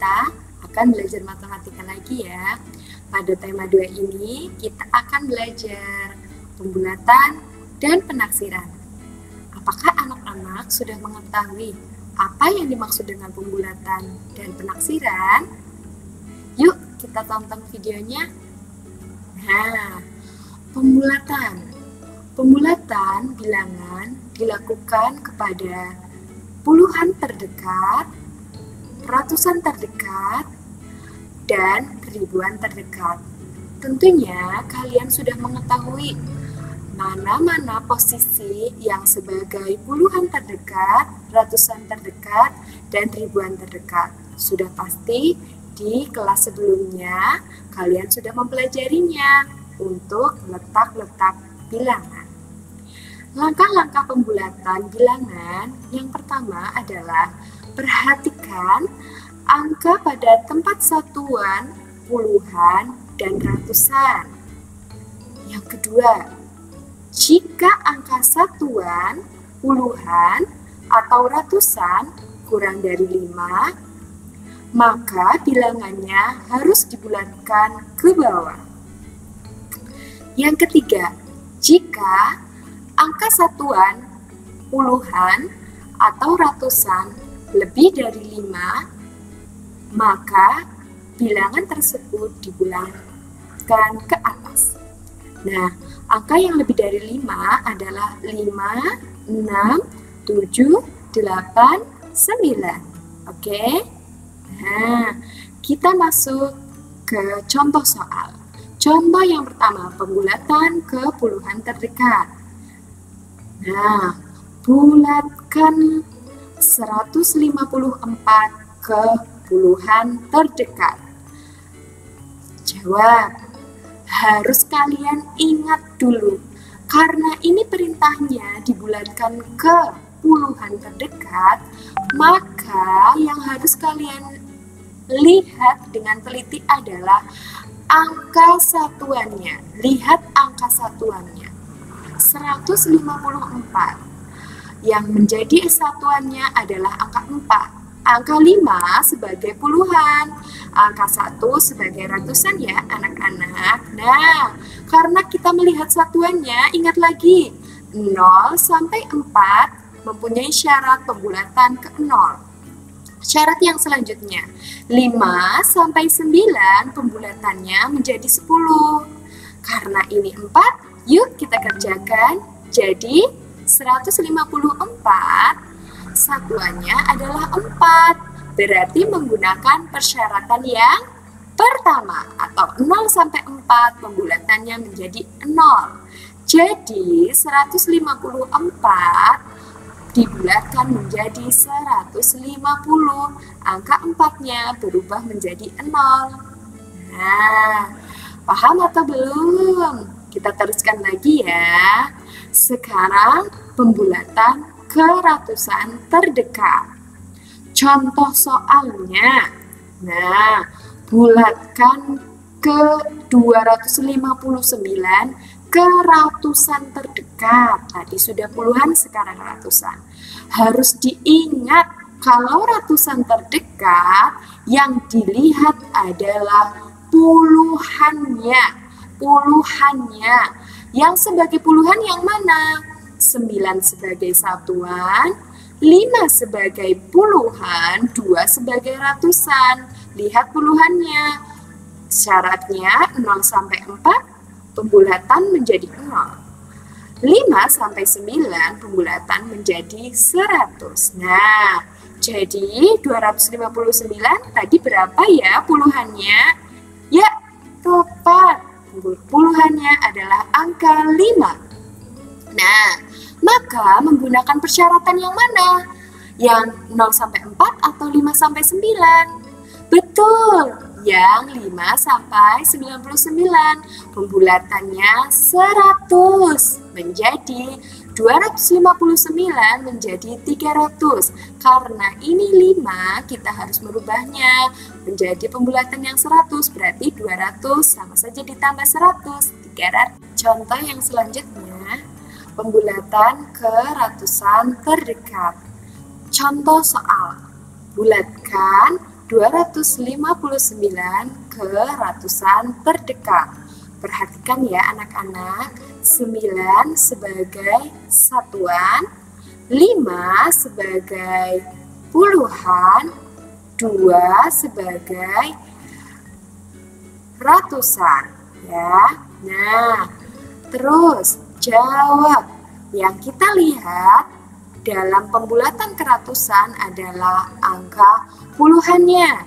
kita akan belajar matematika lagi ya. Pada tema 2 ini kita akan belajar pembulatan dan penaksiran. Apakah anak-anak sudah mengetahui apa yang dimaksud dengan pembulatan dan penaksiran? Yuk kita tonton videonya. Nah, pembulatan. Pembulatan bilangan dilakukan kepada puluhan terdekat, ratusan terdekat, dan ribuan terdekat. Tentunya kalian sudah mengetahui mana-mana posisi yang sebagai puluhan terdekat, ratusan terdekat, dan ribuan terdekat. Sudah pasti di kelas sebelumnya kalian sudah mempelajarinya untuk letak-letak bilangan. Langkah-langkah pembulatan bilangan yang pertama adalah perhatikan angka pada tempat satuan, puluhan, dan ratusan. Yang kedua, jika angka satuan, puluhan, atau ratusan kurang dari 5, maka bilangannya harus dibulatkan ke bawah. Yang ketiga, jika angka satuan, puluhan, atau ratusan lebih dari lima, maka bilangan tersebut dibulatkan ke atas. Nah, angka yang lebih dari 5 adalah 5, 6, 7, 8, 9. Oke? Nah, kita masuk ke contoh soal. Contoh yang pertama, pembulatan ke puluhan terdekat. Nah, bulatkan 154 ke puluhan terdekat. Jawab, harus kalian ingat dulu, karena ini perintahnya dibulatkan ke puluhan terdekat, maka yang harus kalian lihat dengan teliti adalah angka satuannya. Lihat angka satuannya. 154. Yang menjadi satuannya adalah angka 4. Angka 5 sebagai puluhan, angka 1 sebagai ratusan ya anak-anak. Nah, karena kita melihat satuannya, ingat lagi, 0 sampai 4 mempunyai syarat pembulatan ke 0. Syarat yang selanjutnya, 5 sampai 9 pembulatannya menjadi 10. Karena ini 4, Yuk kita kerjakan. Jadi 154 satuannya adalah 4. Berarti menggunakan persyaratan yang pertama atau 0 sampai 4 pembulatannya menjadi 0. Jadi 154 dibulatkan menjadi 150. Angka 4-nya berubah menjadi 0. Nah, paham atau belum? Kita teruskan lagi ya. Sekarang pembulatan ke ratusan terdekat. Contoh soalnya. Nah, bulatkan ke 259 ke ratusan terdekat. Tadi sudah puluhan, sekarang ratusan. Harus diingat kalau ratusan terdekat yang dilihat adalah puluhannya puluhannya. Yang sebagai puluhan yang mana? 9 sebagai satuan, 5 sebagai puluhan, 2 sebagai ratusan. Lihat puluhannya. Syaratnya 0 sampai 4 pembulatan menjadi 0. 5 sampai 9 pembulatan menjadi 100. Nah, jadi 259 tadi berapa ya puluhannya? Ya, tepat puluhannya adalah angka 5. Nah, maka menggunakan persyaratan yang mana? Yang 0 sampai 4 atau 5 sampai 9? Betul, yang 5 sampai 99. Pembulatannya 100 menjadi 259 menjadi 300. Karena ini 5, kita harus merubahnya menjadi pembulatan yang 100. Berarti 200 sama saja ditambah 100, 300. Contoh yang selanjutnya, pembulatan ke ratusan terdekat. Contoh soal, bulatkan 259 ke ratusan terdekat. Perhatikan ya anak-anak, 9 sebagai satuan, 5 sebagai puluhan, 2 sebagai ratusan ya. Nah, terus jawab. Yang kita lihat dalam pembulatan keratusan adalah angka puluhannya.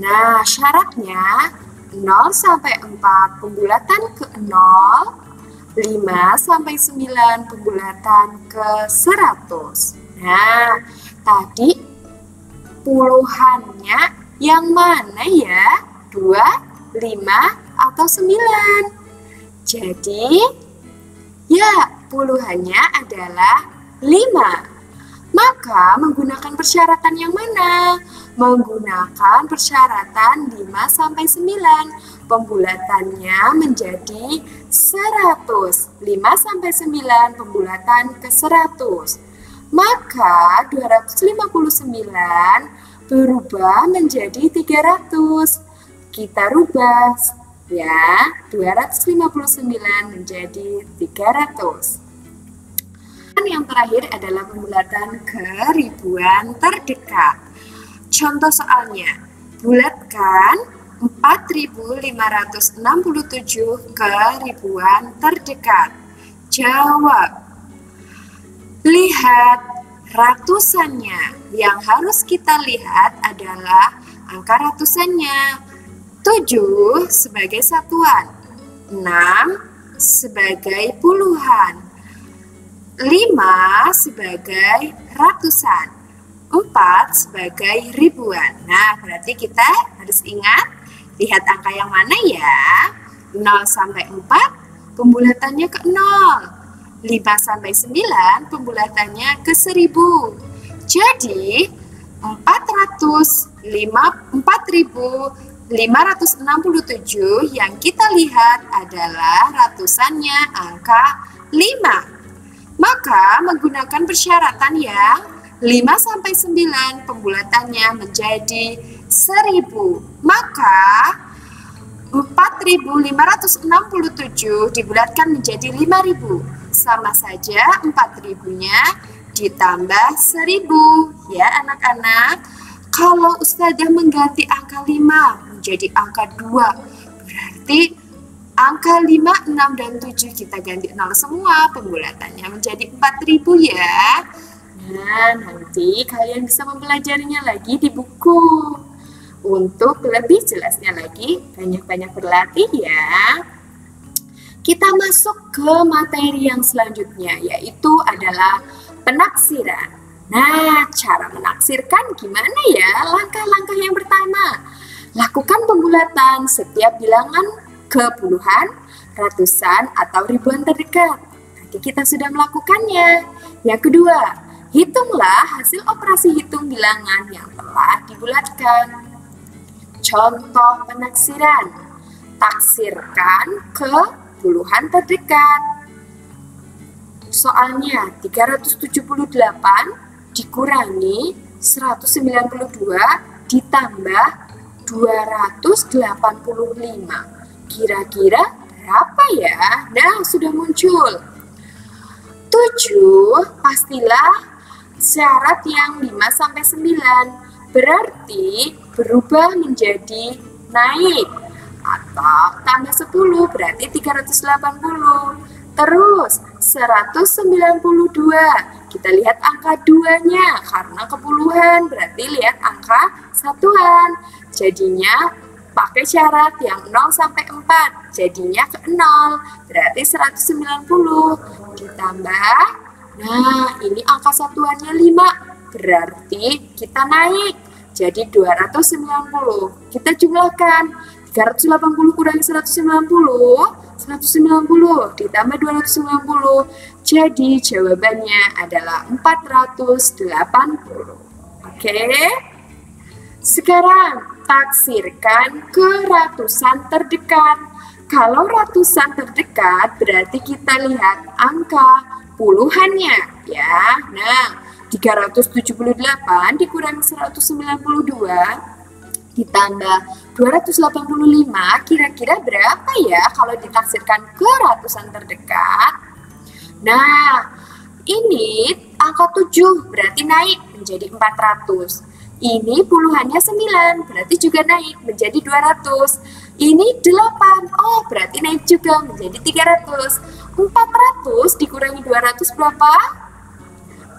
Nah, syaratnya 0 sampai 4 pembulatan ke 0, 5 sampai 9 pembulatan ke 100. Nah, tadi puluhannya yang mana ya? 2, 5, atau 9? Jadi, ya puluhannya adalah 5. Maka menggunakan persyaratan yang mana? Menggunakan persyaratan 5 sampai 9. Pembulatannya menjadi 100. 5 sampai 9 pembulatan ke 100. Maka 259 berubah menjadi 300. Kita rubah ya, 259 menjadi 300 yang terakhir adalah pembulatan ke ribuan terdekat. Contoh soalnya, bulatkan 4567 ke ribuan terdekat. Jawab. Lihat ratusannya. Yang harus kita lihat adalah angka ratusannya. 7 sebagai satuan, 6 sebagai puluhan, 5 sebagai ratusan, 4 sebagai ribuan. Nah, berarti kita harus ingat, lihat angka yang mana ya? 0 sampai 4, pembulatannya ke 0. 5 sampai 9, pembulatannya ke 1000. Jadi, 400, 5, 4567 yang kita lihat adalah ratusannya angka 5. Maka menggunakan persyaratan yang 5 sampai 9 pembulatannya menjadi 1000. Maka 4567 dibulatkan menjadi 5000. Sama saja 4000-nya ditambah 1000 ya anak-anak. Kalau ustazah mengganti angka 5 menjadi angka 2 berarti Angka 5, 6, dan 7 kita ganti 0 semua. Pembulatannya menjadi 4000 ya. Nah, nanti kalian bisa mempelajarinya lagi di buku. Untuk lebih jelasnya lagi, banyak-banyak berlatih ya. Kita masuk ke materi yang selanjutnya, yaitu adalah penaksiran. Nah, cara menaksirkan gimana ya? Langkah-langkah yang pertama, lakukan pembulatan setiap bilangan ke puluhan, ratusan, atau ribuan terdekat. Tadi kita sudah melakukannya. Yang kedua, hitunglah hasil operasi hitung bilangan yang telah dibulatkan. Contoh penaksiran, taksirkan ke puluhan terdekat. Soalnya 378 dikurangi 192 ditambah 285. Kira-kira berapa ya? Nah, sudah muncul. 7 pastilah syarat yang 5 sampai 9. Berarti berubah menjadi naik atau tambah 10 berarti 380. Terus 192. Kita lihat angka 2-nya karena kepuluhan berarti lihat angka satuan. Jadinya pakai syarat yang 0 sampai 4 jadinya ke 0 berarti 190 ditambah nah ini angka satuannya 5 berarti kita naik jadi 290 kita jumlahkan 380 kurangi 190 190 ditambah 290 jadi jawabannya adalah 480 oke okay? Sekarang taksirkan ke ratusan terdekat. Kalau ratusan terdekat berarti kita lihat angka puluhannya ya. Nah, 378 dikurangi 192 ditambah 285 kira-kira berapa ya kalau ditaksirkan ke ratusan terdekat? Nah, ini angka 7 berarti naik menjadi 400. Ini puluhannya 9, berarti juga naik menjadi 200. Ini 8, oh berarti naik juga menjadi 300. 400 dikurangi 200 berapa?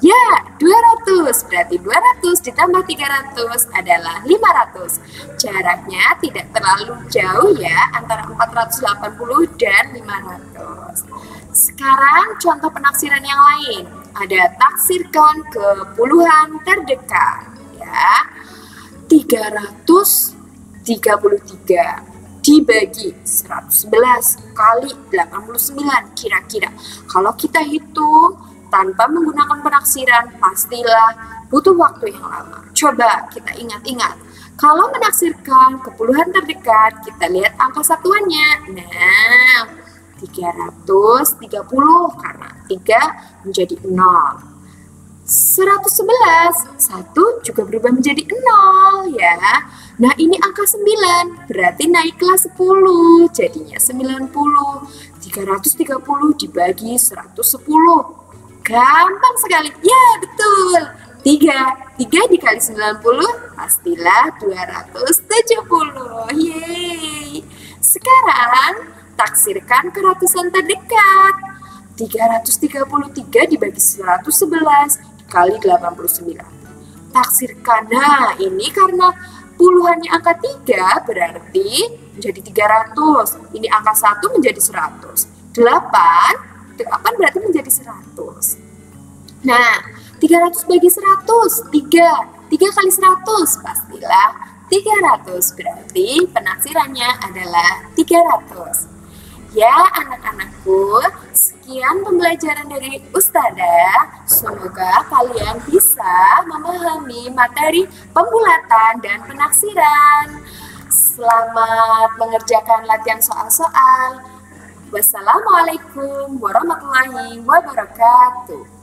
Ya, 200. Berarti 200 ditambah 300 adalah 500. Jaraknya tidak terlalu jauh ya antara 480 dan 500. Sekarang contoh penaksiran yang lain. Ada taksirkan ke puluhan terdekat 333 dibagi 111 kali 89 kira-kira. Kalau kita hitung tanpa menggunakan penaksiran pastilah butuh waktu yang lama. Coba kita ingat-ingat. Kalau menaksirkan ke puluhan terdekat kita lihat angka satuannya. Nah 330 karena 3 menjadi 0 111, 1 juga berubah menjadi 0 ya. Nah ini angka 9, berarti naiklah 10, jadinya 90. 330 dibagi 110. Gampang sekali, ya betul. 3, 3 dikali 90 pastilah 270. Yeay. Sekarang taksirkan ke ratusan terdekat. 333 dibagi 111 kali 89. Taksirkan. Nah, ini karena puluhannya angka 3 berarti menjadi 300. Ini angka 1 menjadi 100. 8, 8 berarti menjadi 100. Nah, 300 bagi 100, 3. 3 kali 100, pastilah 300. Berarti penaksirannya adalah 300. Ya anak-anakku, sekian pembelajaran dari Ustada. Semoga kalian bisa memahami materi pembulatan dan penaksiran. Selamat mengerjakan latihan soal-soal. Wassalamualaikum warahmatullahi wabarakatuh.